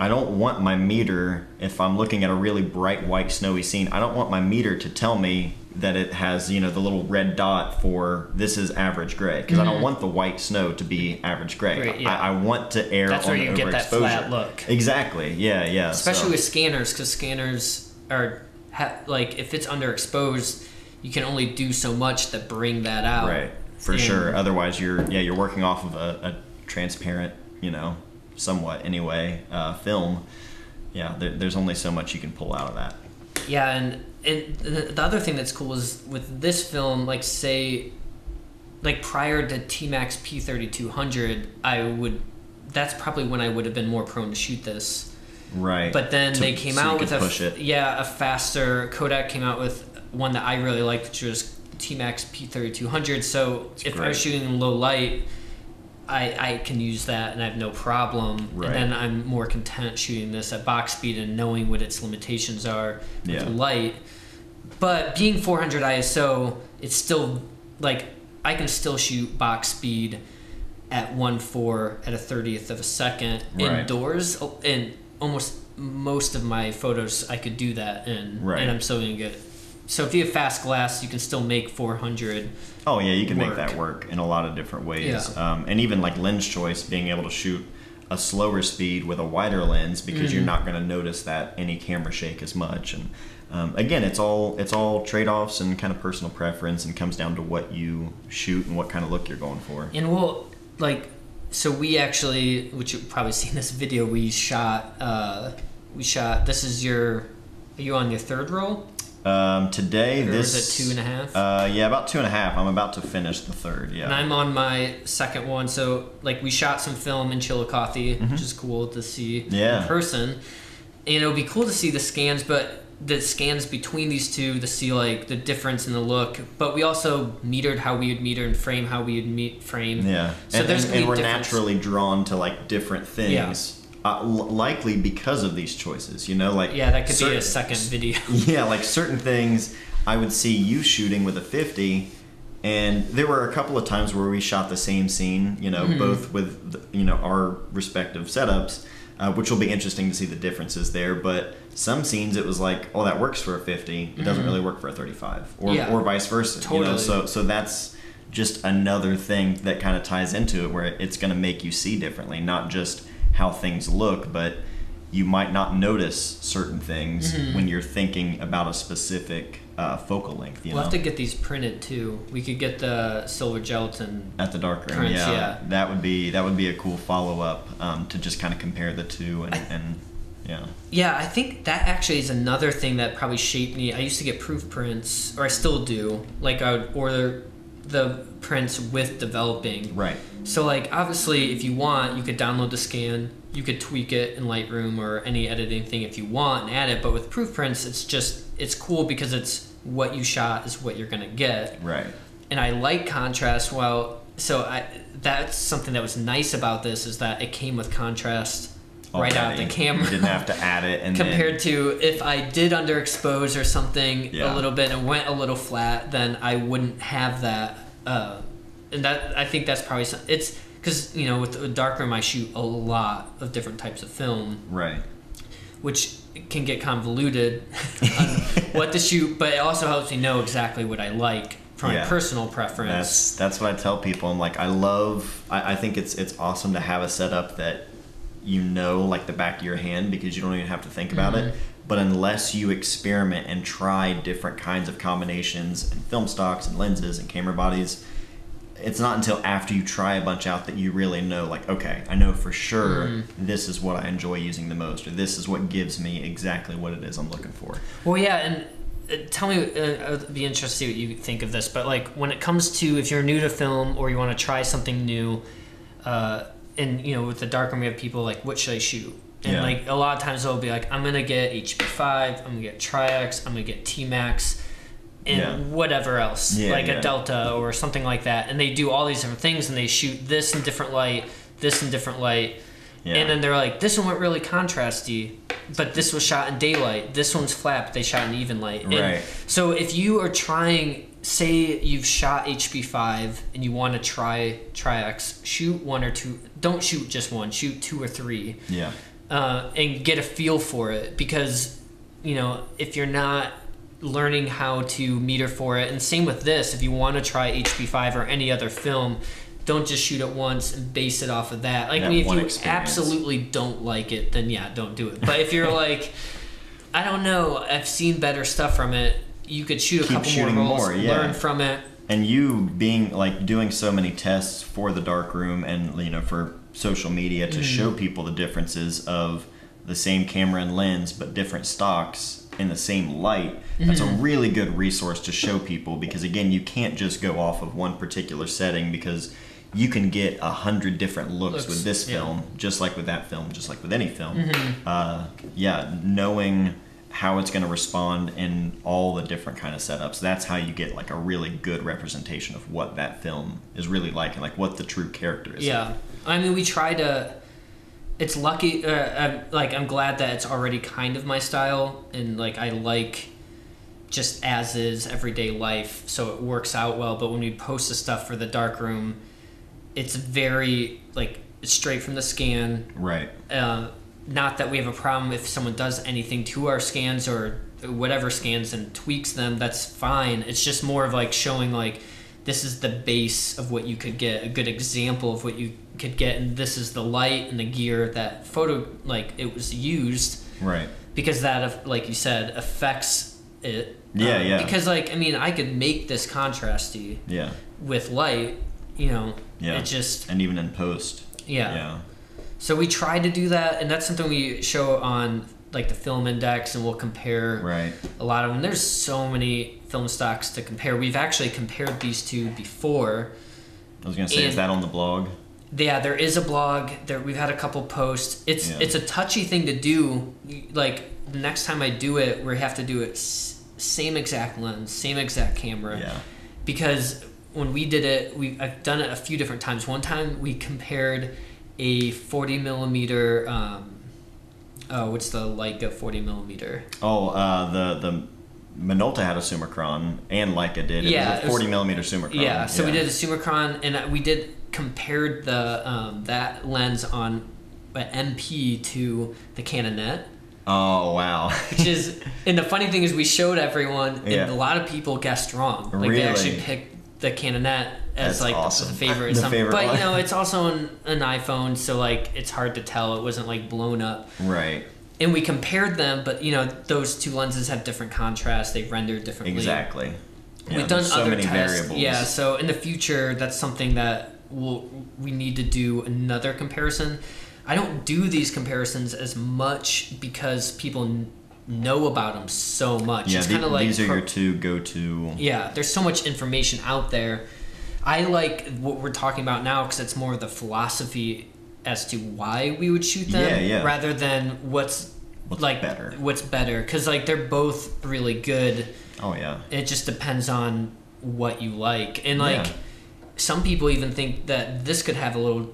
I don't want my meter, if I'm looking at a really bright white snowy scene, I don't want my meter to tell me that it has, you know, the little red dot for this is average gray. Because I don't want the white snow to be average gray. Mm-hmm. Great, yeah. I, I want to err That's on where you get that flat look. Exactly. Yeah, yeah. especially so- with scanners because scanners are ha- like if it's underexposed you can only do so much to bring that out Right, for And- sure. Otherwise, you're yeah you're working off of a, a transparent, you know, somewhat anyway, uh, film. Yeah, there, there's only so much you can pull out of that. yeah and and the the other thing that's cool is with this film like say like prior to t-max p3200 i would that's probably when i would have been more prone to shoot this Right. But then To- they came so out with a push it. yeah a faster Kodak came out with one that I really liked, which was T-Max P3200. So if I great. was shooting in low light, I I can use that and I have no problem. Right. And then I'm more content shooting this at box speed and knowing what its limitations are Yeah. light. But being 400 ISO, it's still like I can still shoot box speed at 1.4 at a 30th of a second Right. indoors oh, and almost most of my photos I could do that in Right. and I'm still gonna get so if you have fast glass you can still make 400 Oh yeah, you can make that work in a lot of different ways. Yeah. Um, and even like lens choice, being able to shoot a slower speed with a wider lens because Mm-hmm. you're not going to notice that any camera shake as much. And um, again, it's all it's all trade offs and kind of personal preference, and comes down to what you shoot and what kind of look you're going for. and we'll like so we actually which you've probably seen this video we shot uh we shot this is your are you on your third roll Um, today, this is it two and a half Uh, yeah, about two and a half. I'm about to finish the third. Yeah. And I'm on my second one. So, like, we shot some film in Chillicothe, which is cool to see Mm-hmm. Yeah. in person. And it would be cool to see the scans, but the scans between these two to see, like, the difference in the look. But we also metered how we would meter and frame how we would meet frame. Yeah, So and, there's and, and we're difference. naturally drawn to like different things. Uh, l- likely because of these choices, you know, like Yeah, that could be a second video. Yeah, like certain things I would see you shooting with a 50 and there were a couple of times where we shot the same scene, you know, Mm-hmm. both with the, you know our respective setups, uh, which will be interesting to see the differences there. But some scenes it was like, oh, that works for a 50, it doesn't really work for a 35, or Mm-hmm. Yeah. or vice versa. You know, Totally. so so that's just another thing that kind of ties into it, where it's going to make you see differently, not just how things look, but you might not notice certain things Mm-hmm. when you're thinking about a specific uh, focal length. You We'll know, have to get these printed too. We could get the silver gelatin. at the dark room. prints, yeah, yeah. that would be that would be a cool follow up um, to just kind of compare the two and, and yeah. Yeah, I think that actually is another thing that probably shaped me. I used to get proof prints, or I still do. Like I would order the prints with developing. Right. So like obviously if you want, you could download the scan, you could tweak it in Lightroom or any editing thing if you want and add it, but with proof prints it's just it's cool because it's what you shot is what you're going to get. Right. And I like contrast well so I that's something that was nice about this is that it came with contrast right out Already. the camera. You didn't have to add it and compared to if I did underexpose or something Yeah. a little bit and went a little flat, then I wouldn't have that. Uh, and that I think that's probably some, it's because you know with the darkroom I shoot a lot of different types of film, right. which can get convoluted on what to shoot, but it also helps me know exactly what I like from Yeah. my personal preference. That's that's what I tell people. I'm like, I love. I, I think it's it's awesome to have a setup that you know like the back of your hand because you don't even have to think about it. But unless you experiment and try different kinds of combinations and film stocks and lenses and camera bodies, it's not until after you try a bunch out that you really know like okay i know for sure this is what i enjoy using the most or this is what gives me exactly what it is i'm looking for Well, yeah, and uh, tell me, uh, I'd be interested to see what you think of this. But like, when it comes to if you're new to film or you want to try something new, uh, and you know, with the darkroom, we have people like, what should I shoot? And Yeah. like a lot of times they'll be like, I'm gonna get HP5, I'm gonna get Tri-X, I'm gonna get T-Max, and Yeah. whatever else, Yeah, like a Delta or something like that. And they do all these different things, and they shoot this in different light, this in different light. And then they're like, this one went really contrasty, but this was shot in daylight. This one's flat, they shot in even light. And Right. So if you are trying, say you've shot HP5 and you want to try Tri-X, shoot one or two. Don't shoot just one. Shoot two or three, yeah uh, and get a feel for it. Because you know if you're not learning how to meter for it, and same with this, if you want to try HP5 or any other film. Don't just shoot it once and base it off of that. Like, I mean, if you experience. absolutely don't like it, then yeah, don't do it. But if you're like, I don't know, I've seen better stuff from it. You could shoot a Keep couple shooting more rolls, more, yeah. learn from it. and you being like doing so many tests for the dark room and you know for social media to mm-hmm. show people the differences of the same camera and lens but different stocks in the same light that's a mm-hmm. really good resource to show people because again you can't just go off of one particular setting because you can get a hundred different looks, Looks, with this yeah. film just like with that film just like with any film mm-hmm. uh, yeah knowing how it's going to respond in all the different kind of setups that's how you get like a really good representation of what that film is really like and like what the true character is Yeah, I mean, we try to. It's lucky. Uh, I'm, like, I'm glad that it's already kind of my style, and like I like just as is everyday life, so it works out well. But when we post the stuff for the dark room, it's very like straight from the scan. right uh, not that we have a problem if someone does anything to our scans or whatever scans and tweaks them that's fine. It's just more of like showing like this is the base of what you could get a good example of what you could get and this is the light and the gear that photo like it was used. Right. Because that of- like you said affects it. Yeah, Um, yeah. because like i mean i could make this contrasty yeah. with light you know? Yeah. it just and even in post. Yeah. Yeah so we tried to do that, and that's something we show on like the film index, and we'll compare right a lot of them. There's so many film stocks to compare. We've actually compared these two before. i was gonna say is that on the blog Yeah, there is a blog. There we've had a couple posts. It's Yeah. it's a touchy thing to do. Like the next time I do it, we have to do it s- same exact lens, same exact camera. yeah because when we did it, we I've done it a few different times. One time we compared a 40 millimeter. Um, oh, what's the Leica 40 millimeter? oh uh the the Minolta had a Summicron and Leica did. It Yeah, was it a was- 40 millimeter Summicron. Yeah, so we did a Summicron, and we did compared the um, that lens on an MP to the Canonet. Oh wow. Which is, and the funny thing is, we showed everyone, and Yeah. a lot of people guessed wrong. Like they actually Really? picked the Canonet as That's like the- awesome. the favorite. The favorite but one. you know, it's also an, an iPhone, so like it's hard to tell. It wasn't like blown up. right. And we compared them, but you know, those two lenses have different contrast. They render differently. Exactly. Yeah, We've done so other many tests. variables. Yeah, so in the future, that's something that we'll we need to do another comparison. I don't do these comparisons as much because people know about them so much. Yeah, it's the- kind of like these are pro- your two go-to. yeah. There's so much information out there I like what we're talking about now because it's more of the philosophy as to why we would shoot them, Yeah, yeah. rather than what's, What's like better? What's better? Because like they're both really good. Oh yeah. It just depends on what you like, and like Yeah. some people even think that this could have a little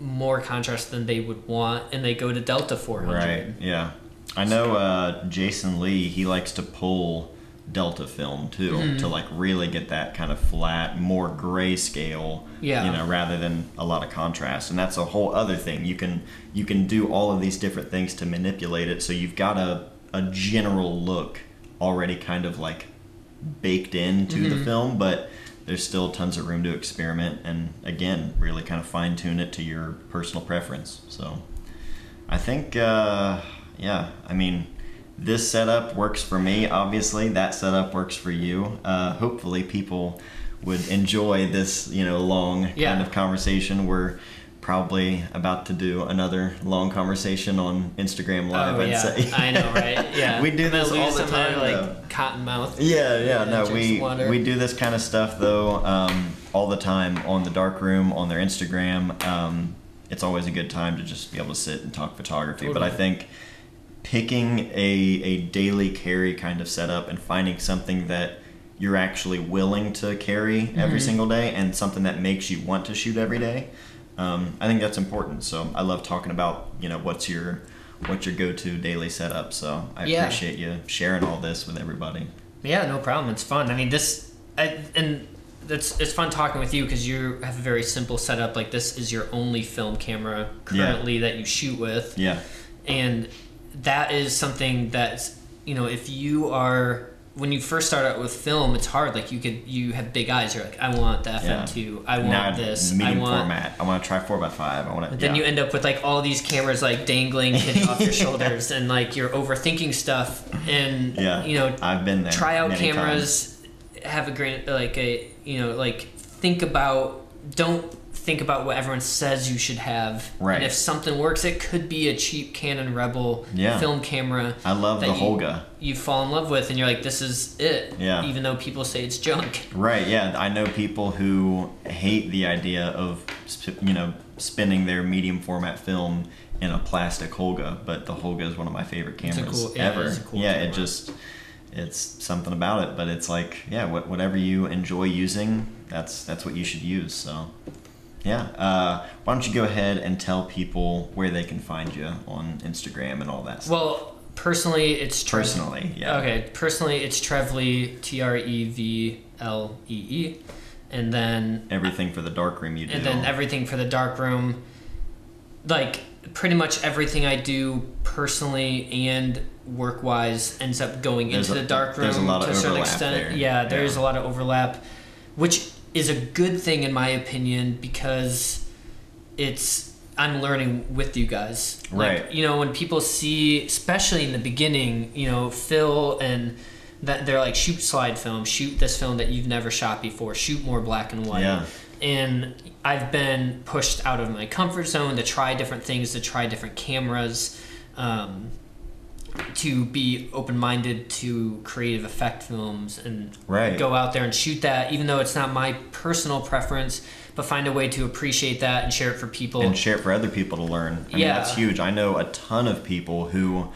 more contrast than they would want, and they go to Delta 400. Right. Yeah. I know uh, Jason Lee. He likes to pull Delta film too Mm-hmm. to like really get that kind of flat, more grayscale. Yeah. You know, rather than a lot of contrast, and that's a whole other thing. You can you can do all of these different things to manipulate it, so you've got a a general look already kind of like baked into Mm-hmm. the film, but there's still tons of room to experiment and again really kind of fine tune it to your personal preference. So I think uh, yeah, I mean this setup works for me obviously that setup works for you uh, hopefully people would enjoy this you know long Yeah. kind of conversation we're probably about to do another long conversation on instagram live Oh i'd yeah, say I know, right? Yeah, We do this all the time, like though. cotton mouth. Yeah, yeah, no, we water. we do this kind of stuff though um, all the time on the dark room on their Instagram. Um, it's always a good time to just be able to sit and talk photography. But I think picking a a daily carry kind of setup and finding something that you're actually willing to carry every Mm-hmm. single day and something that makes you want to shoot every day. Um, I think that's important. So I love talking about you know what's your what's your go-to daily setup. So I Yeah. appreciate you sharing all this with everybody. Yeah, no problem. It's fun. I mean, this, I, and it's it's fun talking with you because you have a very simple setup. Like this is your only film camera Yeah. currently that you shoot with, Yeah. and that is something that's you know if you are when you first start out with film, it's hard. Like you could you have big eyes. You're like, I want the Yeah. FM two. I want Now, this. medium I want. format. I want to try four by five. I want to. But then you end up with like all these cameras like dangling off your shoulders, and like you're overthinking stuff. And Yeah. you know, I've been there. try out cameras have a great like a you know like think about don't think about what everyone says you should have Right. and if something works it could be a cheap canon rebel Yeah. film camera I love the you- Holga. you fall in love with and you're like this is it Yeah. even though people say it's junk Right. Yeah. I know people who hate the idea of you know spinning their medium format film in a plastic Holga, but the Holga is one of my favorite cameras cool- yeah, ever. cool yeah. It just it's something about it, but it's like yeah, whatever you enjoy using, that's that's what you should use. So. Yeah. Uh, why don't you go ahead and tell people where they can find you on Instagram and all that stuff? well personally it's Trev- Personally, yeah. okay personally it's Trevlee T R E V L E E and then Everything for the dark room you do. and then everything for the dark room like pretty much everything i do personally and work wise ends up going There's into a- the dark room a lot of to a certain extent there. yeah there's Yeah. a lot of overlap which is a good thing in my opinion because it's i'm learning with you guys like, Right. you know when people see especially in the beginning you know phil and that they're like shoot slide film shoot this film that you've never shot before shoot more black and white Yeah. and I've been pushed out of my comfort zone to try different things, to try different cameras, um, to be open minded to creative effect films and Right. go out there and shoot that, even though it's not my personal preference, but find a way to appreciate that and share it for people. and share it for other people to learn. I mean, Yeah. that's huge. I know a ton of people who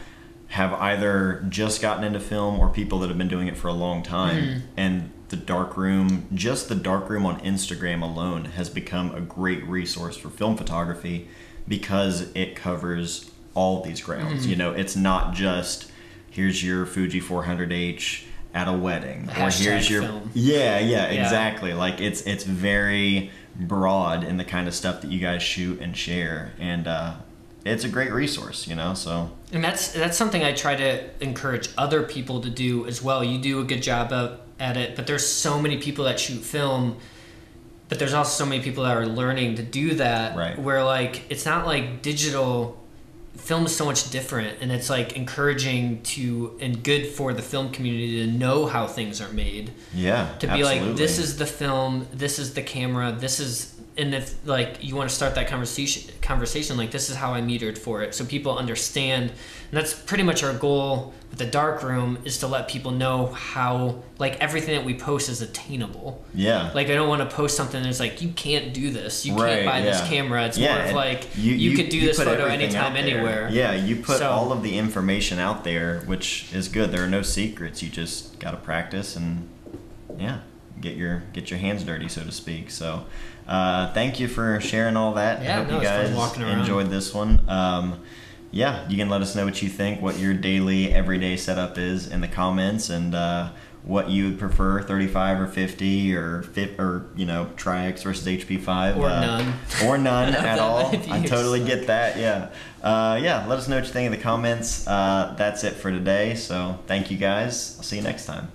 have either just gotten into film or people that have been doing it for a long time. Mm-hmm. And the dark room, just the dark room on Instagram alone, has become a great resource for film photography because it covers all these grounds. Mm-hmm. You know, it's not just here's your Fuji 400H at a wedding or here's your film. yeah, yeah, Yeah. exactly. Like it's it's very broad in the kind of stuff that you guys shoot and share, and uh, it's a great resource, you know. So And that's that's something I try to encourage other people to do as well. You do a good job of, at it, but there's so many people that shoot film, but there's also so many people that are learning to do that. Right. Where like it's not like digital film is so much different and it's like encouraging to and good for the film community to know how things are made. Yeah, to be like this is the film this is the camera this is and if like you want to start that conversation conversation like this is how i metered for it so people understand and that's pretty much our goal with the dark room is to let people know how like everything that we post is attainable Yeah. like i don't want to post something that's like you can't do this you Right, can't buy this camera it's yeah, more of like you, could do you this photo anytime anywhere Yeah, you put So- all of the information out there, which is good. There are no secrets. You just got to practice and yeah, get your get your hands dirty, so to speak. So, uh, thank you for sharing all that. Yeah, I hope no, you guys enjoyed this one. Um, yeah, you can let us know what you think, what your daily, everyday setup is in the comments, and uh, what you would prefer, 35 or 50 or fit or you know Tri-X versus HP5 Or uh, none. or none at all. I totally suck. get that. Yeah, uh, yeah. Let us know what you think in the comments. Uh, that's it for today. So thank you guys. I'll see you next time.